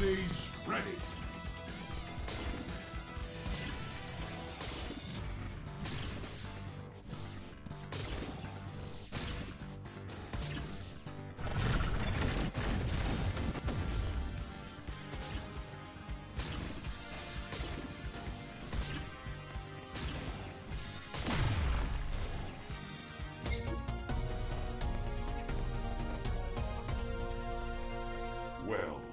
Rallies ready. well.